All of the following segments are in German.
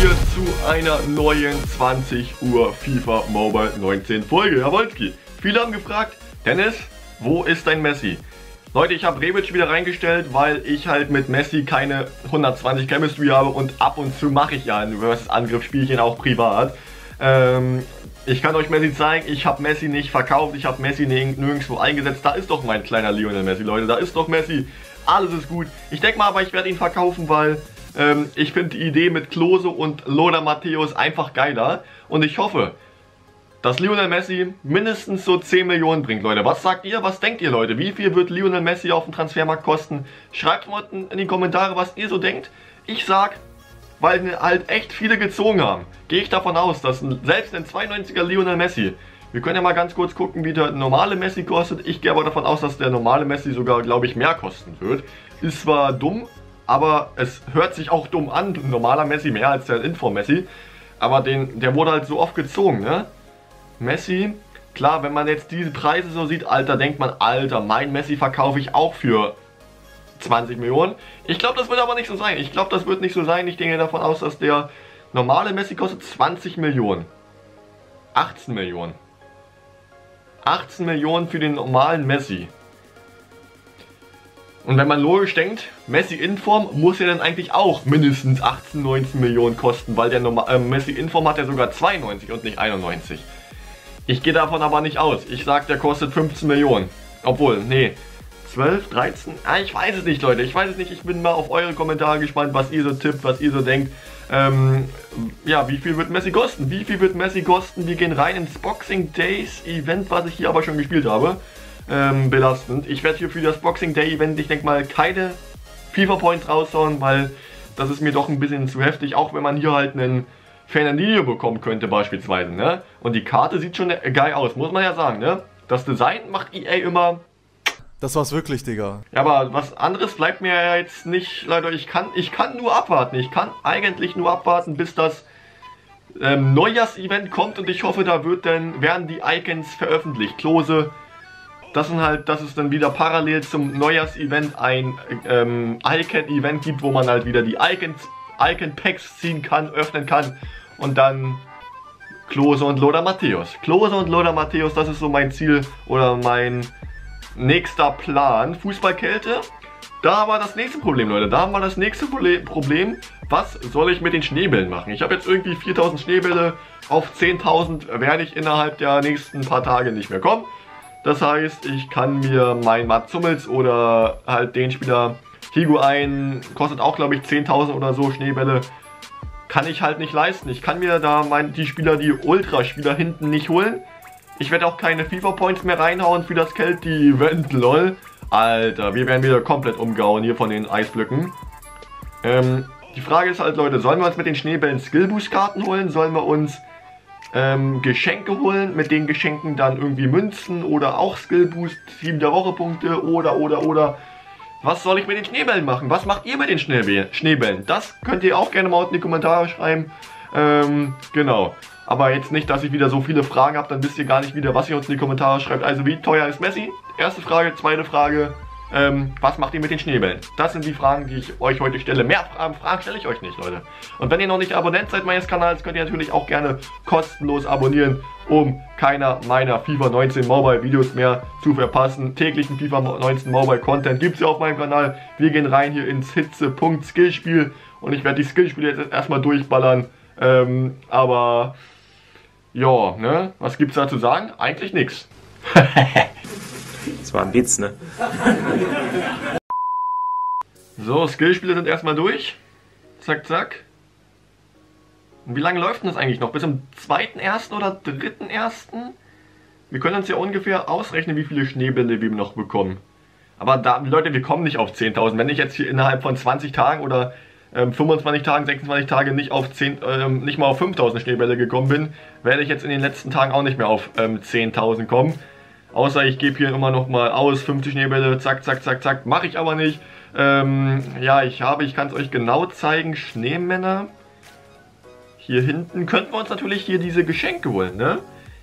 hier zu einer neuen 20 Uhr FIFA Mobile 19 Folge. Herr Wolski, viele haben gefragt, Dennis, wo ist dein Messi? Leute, ich habe Rebic wieder reingestellt, weil ich halt mit Messi keine 120 Chemistry habe und ab und zu mache ich ja ein Reverse-Angriff-Spielchen auch privat. Ähm, ich kann euch Messi zeigen, ich habe Messi nicht verkauft, ich habe Messi nirgendwo eingesetzt. Da ist doch mein kleiner Lionel Messi, Leute, da ist doch Messi. Alles ist gut. Ich denke mal aber, ich werde ihn verkaufen, weil ähm, ich finde die Idee mit Klose und Loda Matthäus einfach geiler. Und ich hoffe, dass Lionel Messi mindestens so 10 Millionen bringt, Leute. Was sagt ihr? Was denkt ihr, Leute? Wie viel wird Lionel Messi auf dem Transfermarkt kosten? Schreibt mal in die Kommentare, was ihr so denkt. Ich sag, weil halt echt viele gezogen haben, gehe ich davon aus, dass selbst ein 92er Lionel Messi, wir können ja mal ganz kurz gucken, wie der normale Messi kostet. Ich gehe aber davon aus, dass der normale Messi sogar, glaube ich, mehr kosten wird. Ist zwar dumm, aber es hört sich auch dumm an. Normaler Messi mehr als der Info-Messi. Aber den, der wurde halt so oft gezogen, ne? Messi, klar, wenn man jetzt diese Preise so sieht, Alter, denkt man, Alter, mein Messi verkaufe ich auch für 20 Millionen. Ich glaube, das wird aber nicht so sein. Ich glaube, das wird nicht so sein. Ich denke davon aus, dass der normale Messi kostet 20 Millionen. 18 Millionen. 18 Millionen für den normalen Messi. Und wenn man logisch denkt, Messi Inform muss ja dann eigentlich auch mindestens 18, 19 Millionen kosten, weil der Norma äh, Messi Inform hat ja sogar 92 und nicht 91. Ich gehe davon aber nicht aus. Ich sag, der kostet 15 Millionen. Obwohl, nee, 12, 13? Ah, ich weiß es nicht, Leute. Ich weiß es nicht. Ich bin mal auf eure Kommentare gespannt, was ihr so tippt, was ihr so denkt. Ähm, ja, wie viel wird Messi kosten? Wie viel wird Messi kosten? Wir gehen rein ins Boxing Days Event, was ich hier aber schon gespielt habe ähm, belastend. Ich werde hier für das Boxing Day Event, ich denke mal, keine FIFA Points raushauen, weil das ist mir doch ein bisschen zu heftig, auch wenn man hier halt einen Fernandinho bekommen könnte beispielsweise, ne? Und die Karte sieht schon geil aus, muss man ja sagen, ne? Das Design macht EA immer... Das war's wirklich, Digga. Ja, aber was anderes bleibt mir jetzt nicht, Leute, ich kann, ich kann nur abwarten. Ich kann eigentlich nur abwarten, bis das ähm, Neujahrs-Event kommt und ich hoffe, da wird dann, werden die Icons veröffentlicht. Klose, das sind halt, dass es dann wieder parallel zum Neujahrs-Event ein ähm, Icon-Event gibt, wo man halt wieder die Icon-Packs ziehen kann, öffnen kann und dann Klose und Loda Matthäus. Klose und Loda Matthäus, das ist so mein Ziel oder mein nächster Plan. Fußballkälte, da haben wir das nächste Problem, Leute. Da haben wir das nächste Problem. Was soll ich mit den Schneebällen machen? Ich habe jetzt irgendwie 4000 Schneebälle. Auf 10.000 werde ich innerhalb der nächsten paar Tage nicht mehr kommen. Das heißt, ich kann mir mein Mats Hummels oder halt den Spieler Higuain, kostet auch glaube ich 10.000 oder so Schneebälle, kann ich halt nicht leisten. Ich kann mir da mein, die Spieler, die Ultraspieler hinten nicht holen. Ich werde auch keine FIFA Points mehr reinhauen für das Geld, die Event, lol. Alter, wir werden wieder komplett umgehauen hier von den Eisblöcken. Ähm, die Frage ist halt, Leute, sollen wir uns mit den Schneebällen Skillboost-Karten holen? Sollen wir uns ähm, Geschenke holen, mit den Geschenken dann irgendwie Münzen oder auch Skillboost, Team der Woche Punkte oder oder oder. Was soll ich mit den Schneebällen machen? Was macht ihr mit den Schneebällen? Das könnt ihr auch gerne mal unten in die Kommentare schreiben. Ähm, genau. Aber jetzt nicht, dass ich wieder so viele Fragen habe, dann wisst ihr gar nicht wieder, was ihr uns in die Kommentare schreibt. Also wie teuer ist Messi? Erste Frage, zweite Frage. Ähm, was macht ihr mit den Schneebällen? Das sind die Fragen, die ich euch heute stelle. Mehr Fragen, Fragen stelle ich euch nicht, Leute. Und wenn ihr noch nicht Abonnent seid meines Kanals, könnt ihr natürlich auch gerne kostenlos abonnieren, um keiner meiner FIFA 19 Mobile Videos mehr zu verpassen. Täglichen FIFA 19 Mobile Content gibt es ja auf meinem Kanal. Wir gehen rein hier ins Hitze.skillspiel und ich werde die Skillspiele jetzt erstmal durchballern. Ähm, aber ja, ne? Was gibt's da zu sagen? Eigentlich nichts. Das war ein Witz, ne? So, Skillspiele sind erstmal durch. Zack, zack. Und wie lange läuft denn das eigentlich noch? Bis zum 2.1. oder 3.1.? Wir können uns ja ungefähr ausrechnen, wie viele Schneebälle wir noch bekommen. Aber da, Leute, wir kommen nicht auf 10.000. Wenn ich jetzt hier innerhalb von 20 Tagen oder ähm, 25 Tagen, 26 Tagen nicht auf 10, ähm, nicht mal auf 5.000 Schneebälle gekommen bin, werde ich jetzt in den letzten Tagen auch nicht mehr auf ähm, 10.000 kommen. Außer ich gebe hier immer noch mal aus, 50 Schneebälle, zack, zack, zack, zack. Mache ich aber nicht. Ähm, ja, ich habe, ich kann es euch genau zeigen, Schneemänner. Hier hinten könnten wir uns natürlich hier diese Geschenke holen, ne?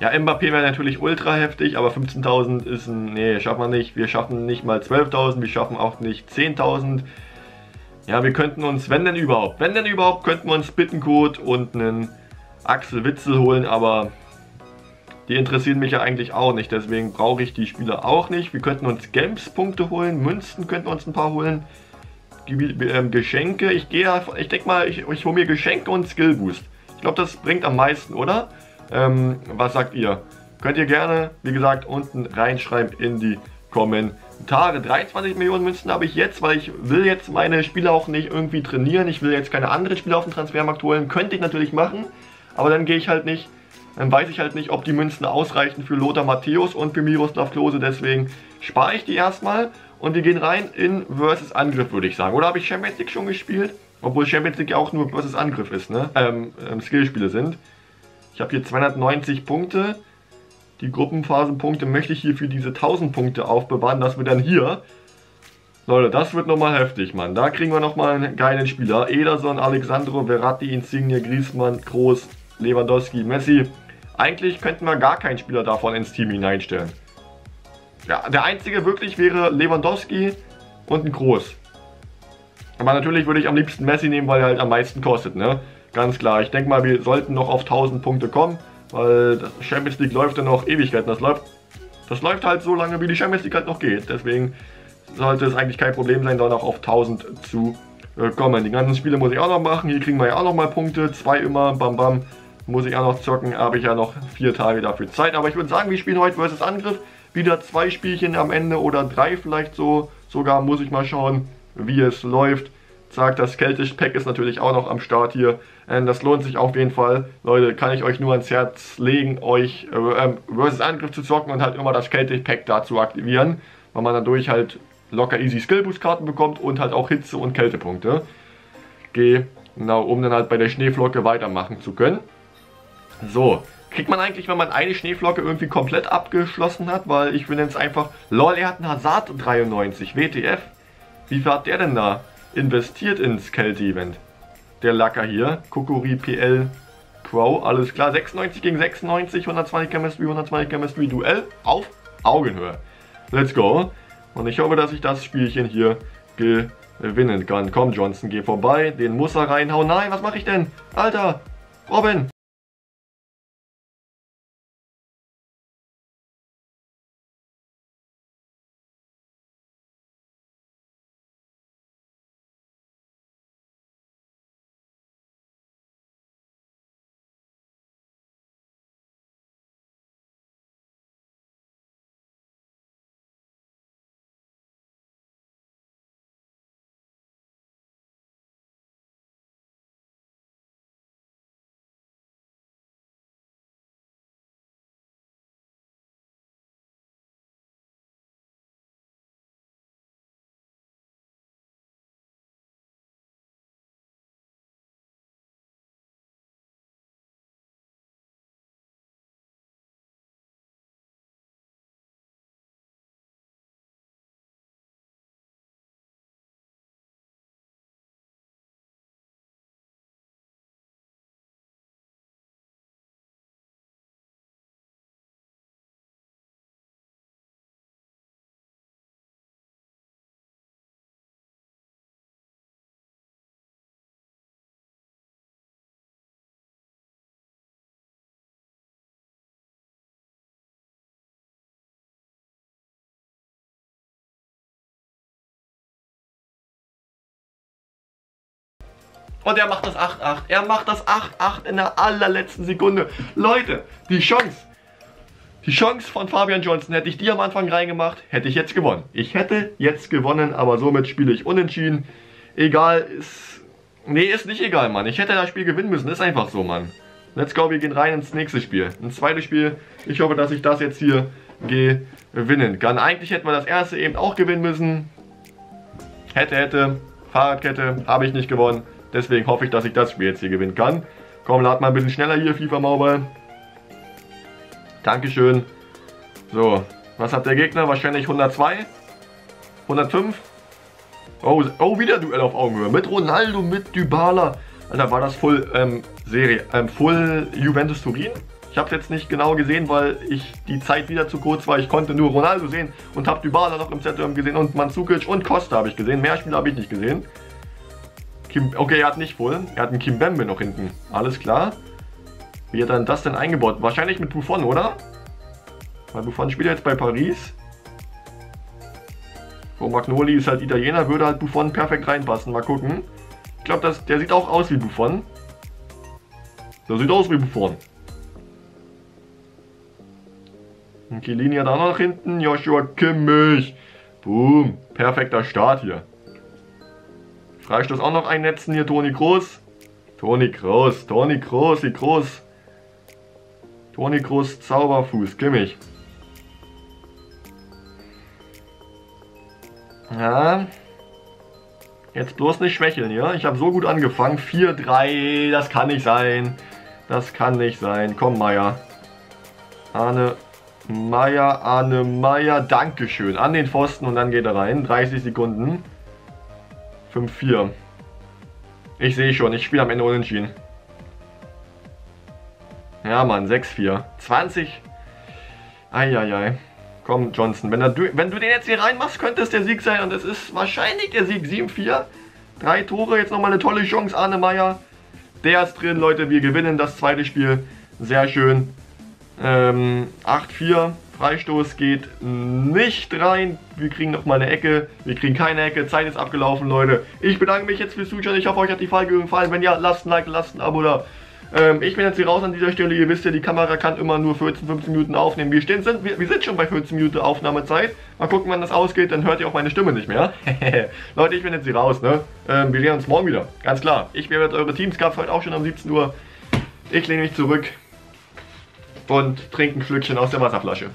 Ja, Mbappé wäre natürlich ultra heftig, aber 15.000 ist ein, nee, schaffen wir nicht. Wir schaffen nicht mal 12.000, wir schaffen auch nicht 10.000. Ja, wir könnten uns, wenn denn überhaupt, wenn denn überhaupt, könnten wir uns Bittencode und einen Axel Witzel holen, aber die interessieren mich ja eigentlich auch nicht, deswegen brauche ich die Spieler auch nicht. Wir könnten uns Games-Punkte holen, Münzen könnten wir uns ein paar holen. Ähm, Geschenke, ich gehe, ich denke mal, ich, ich hole mir Geschenke und Skill Boost. Ich glaube, das bringt am meisten, oder? Ähm, was sagt ihr? Könnt ihr gerne, wie gesagt, unten reinschreiben in die Kommentare. 23 Millionen Münzen habe ich jetzt, weil ich will jetzt meine Spieler auch nicht irgendwie trainieren. Ich will jetzt keine anderen Spieler auf den Transfermarkt holen. Könnte ich natürlich machen, aber dann gehe ich halt nicht dann weiß ich halt nicht, ob die Münzen ausreichen für Lothar Matthäus und für Miroslav Klose. Deswegen spare ich die erstmal und wir gehen rein in Versus Angriff, würde ich sagen. Oder habe ich Champions League schon gespielt? Obwohl Champions League ja auch nur Versus Angriff ist, ne? Ähm, ähm Skillspiele sind. Ich habe hier 290 Punkte. Die Gruppenphasenpunkte möchte ich hier für diese 1000 Punkte aufbewahren, dass wir dann hier Leute, das wird nochmal heftig, Mann. Da kriegen wir nochmal einen geilen Spieler. Ederson, Alexandro, Verratti, Insigne, Griezmann, Groß, Lewandowski, Messi. Eigentlich könnten wir gar keinen Spieler davon ins Team hineinstellen. Ja, der einzige wirklich wäre Lewandowski und ein Groß. Aber natürlich würde ich am liebsten Messi nehmen, weil er halt am meisten kostet, ne? Ganz klar. Ich denke mal, wir sollten noch auf 1000 Punkte kommen, weil das Champions League läuft ja noch Ewigkeiten. Das läuft, das läuft halt so lange, wie die Champions League halt noch geht. Deswegen sollte es eigentlich kein Problem sein, da noch auf 1000 zu äh, kommen. Die ganzen Spiele muss ich auch noch machen. Hier kriegen wir ja auch noch mal Punkte. Zwei immer, bam bam muss ich auch noch zocken, habe ich ja noch vier Tage dafür Zeit. Aber ich würde sagen, wir spielen heute versus Angriff. Wieder zwei Spielchen am Ende oder drei vielleicht so. Sogar muss ich mal schauen, wie es läuft. Zack, das Keltisch Pack ist natürlich auch noch am Start hier. Ähm, das lohnt sich auf jeden Fall. Leute, kann ich euch nur ans Herz legen, euch äh, ähm, versus Angriff zu zocken und halt immer das Keltisch Pack da zu aktivieren. Weil man dadurch halt locker easy Skill Boost Karten bekommt und halt auch Hitze- und Kältepunkte. Genau, um dann halt bei der Schneeflocke weitermachen zu können. So, kriegt man eigentlich, wenn man eine Schneeflocke irgendwie komplett abgeschlossen hat, weil ich will jetzt einfach, lol, er hat einen Hazard 93, WTF. Wie viel hat der denn da investiert ins Kälte-Event? Der Lacker hier, Kokori PL Crow, alles klar, 96 gegen 96, 120 Chemistry, 120 Chemistry, Duell auf Augenhöhe. Let's go. Und ich hoffe, dass ich das Spielchen hier gewinnen kann. Komm, Johnson, geh vorbei, den muss er reinhauen. Nein, was mache ich denn? Alter, Robin, Und er macht das 8-8. Er macht das 8-8 in der allerletzten Sekunde. Leute, die Chance. Die Chance von Fabian Johnson, hätte ich die am Anfang reingemacht, hätte ich jetzt gewonnen. Ich hätte jetzt gewonnen, aber somit spiele ich unentschieden. Egal, ist... Nee, ist nicht egal, Mann. Ich hätte das Spiel gewinnen müssen. Ist einfach so, Mann. Let's go, wir gehen rein ins nächste Spiel. Ein zweites Spiel. Ich hoffe, dass ich das jetzt hier gewinnen kann. Eigentlich hätten wir das erste eben auch gewinnen müssen. Hätte, hätte. Fahrradkette. Habe ich nicht gewonnen. Deswegen hoffe ich, dass ich das Spiel jetzt hier gewinnen kann. Komm, lad mal ein bisschen schneller hier, FIFA Mauber. Dankeschön. So, was hat der Gegner? Wahrscheinlich 102? 105? Oh, oh, wieder Duell auf Augenhöhe. Mit Ronaldo, mit Dybala. Alter, war das Full ähm, Serie, ähm, Full Juventus Turin? Ich habe es jetzt nicht genau gesehen, weil ich die Zeit wieder zu kurz war. Ich konnte nur Ronaldo sehen und habe Dybala noch im Zentrum gesehen und Mandzukic und Costa habe ich gesehen. Mehr Spiele habe ich nicht gesehen. Kim, okay, er hat nicht wohl. Er hat einen Kimbembe noch hinten. Alles klar. Wie hat er das denn eingebaut? Wahrscheinlich mit Buffon, oder? Weil Buffon spielt jetzt bei Paris. Romagnoli ist halt Italiener, würde halt Buffon perfekt reinpassen. Mal gucken. Ich glaube, der sieht auch aus wie Buffon. Der sieht aus wie Buffon. Und Chiellini hat auch noch hinten. Joshua Kimmich. Boom. Perfekter Start hier. Freistoß auch noch einnetzen hier. Toni Groß. Toni Groß. Toni Groß. Wie groß. Toni Groß. Zauberfuß. Kimmich. Ja. Jetzt bloß nicht schwächeln, ja? Ich habe so gut angefangen. 4-3. Das kann nicht sein. Das kann nicht sein. Komm, Meier. Arne Meier, Arne Meier. Dankeschön. An den Pfosten und dann geht er rein. 30 Sekunden. 5-4. Ich sehe schon. Ich spiele am Ende unentschieden. Ja, Mann. 6-4. 20. Eieiei. Komm, Johnson, wenn, du, wenn du den jetzt hier reinmachst, könnte es der Sieg sein. Und es ist wahrscheinlich der Sieg. 7-4. Drei Tore, jetzt nochmal eine tolle Chance. Arne Meyer. Der ist drin, Leute. Wir gewinnen das zweite Spiel. Sehr schön. Ähm, 8-4. Freistoß geht nicht rein. Wir kriegen nochmal eine Ecke. Wir kriegen keine Ecke. Zeit ist abgelaufen, Leute. Ich bedanke mich jetzt fürs Zuschauen. Ich hoffe, euch hat die Folge gefallen. Wenn ja, lasst ein Like, lasst ein Abo da. Ähm, ich bin jetzt hier raus an dieser Stelle. Ihr wisst ja, die Kamera kann immer nur 14, 15 Minuten aufnehmen. Wir, stehen, sind, wir, wir sind schon bei 14 Minuten Aufnahmezeit. Mal gucken, wann das ausgeht. Dann hört ihr auch meine Stimme nicht mehr. Leute, ich bin jetzt hier raus. Ne? Ähm, wir sehen uns morgen wieder. Ganz klar. Ich werde eure Teams. Gab heute auch schon um 17 Uhr. Ich lehne mich zurück und trinke ein Schlückchen aus der Wasserflasche.